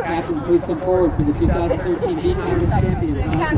Captain, please come forward for the 2013 Beat Champions.